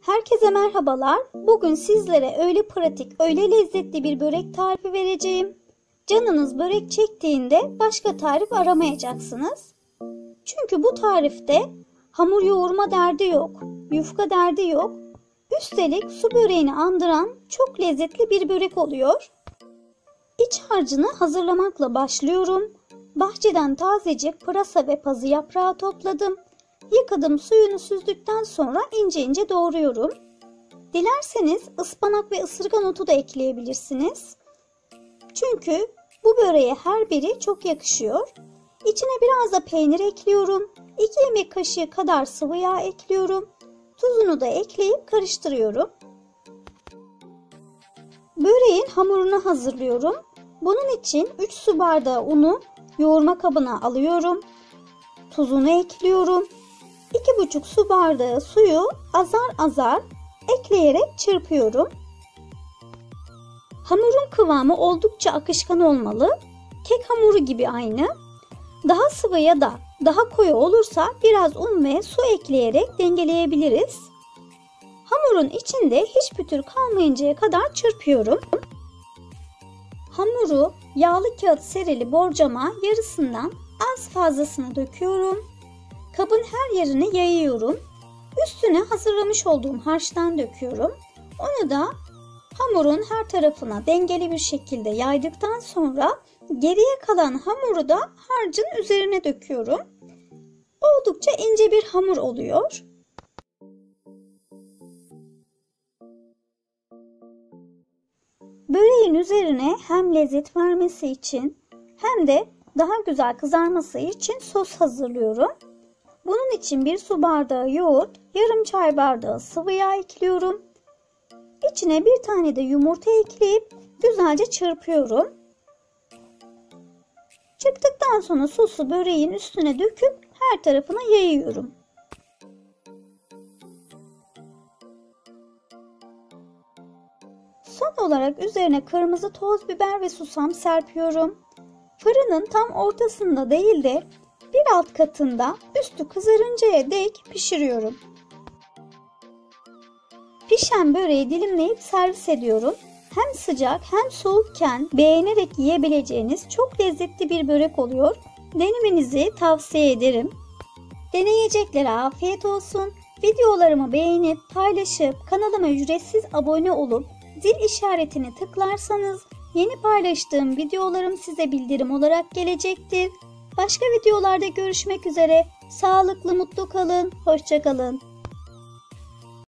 Herkese merhabalar. Bugün sizlere öyle pratik, öyle lezzetli bir börek tarifi vereceğim. Canınız börek çektiğinde başka tarif aramayacaksınız. Çünkü bu tarifte hamur yoğurma derdi yok, yufka derdi yok. Üstelik su böreğini andıran çok lezzetli bir börek oluyor. İç harcını hazırlamakla başlıyorum. Bahçeden tazecik pırasa ve pazı yaprağı topladım. Yıkadım suyunu süzdükten sonra ince ince doğruyorum. Dilerseniz ıspanak ve ısırgan otu da ekleyebilirsiniz. Çünkü bu böreğe her biri çok yakışıyor. İçine biraz da peynir ekliyorum. 2 yemek kaşığı kadar sıvı yağ ekliyorum. Tuzunu da ekleyip karıştırıyorum. Böreğin hamurunu hazırlıyorum. Bunun için 3 su bardağı unu yoğurma kabına alıyorum. Tuzunu ekliyorum. 2,5 su bardağı suyu azar azar ekleyerek çırpıyorum. Hamurun kıvamı oldukça akışkan olmalı. Kek hamuru gibi aynı. Daha sıvı ya da daha koyu olursa biraz un ve su ekleyerek dengeleyebiliriz. Hamurun içinde hiç pütür kalmayıncaya kadar çırpıyorum. Hamuru yağlı kağıt serili borcama yarısından az fazlasını döküyorum. Kabın her yerine yayıyorum. Üstüne hazırlamış olduğum harçtan döküyorum. Onu da hamurun her tarafına dengeli bir şekilde yaydıktan sonra geriye kalan hamuru da harcın üzerine döküyorum. Oldukça ince bir hamur oluyor. Böreğin üzerine hem lezzet vermesi için hem de daha güzel kızarması için sos hazırlıyorum. Bunun için bir su bardağı yoğurt, yarım çay bardağı sıvı yağ ekliyorum. İçine bir tane de yumurta ekleyip güzelce çırpıyorum. Çırptıktan sonra sosu böreğin üstüne döküp her tarafına yayıyorum. Son olarak üzerine kırmızı toz biber ve susam serpiyorum. Fırının tam ortasında değil de bir alt katında üstü kızarıncaya dek pişiriyorum. Pişen böreği dilimleyip servis ediyorum. Hem sıcak hem soğukken beğenerek yiyebileceğiniz çok lezzetli bir börek oluyor. Denemenizi tavsiye ederim. Deneyeceklere afiyet olsun. Videolarımı beğenip paylaşıp kanalıma ücretsiz abone olup zil işaretini tıklarsanız yeni paylaştığım videolarım size bildirim olarak gelecektir. Başka videolarda görüşmek üzere. Sağlıklı mutlu kalın. Hoşçakalın.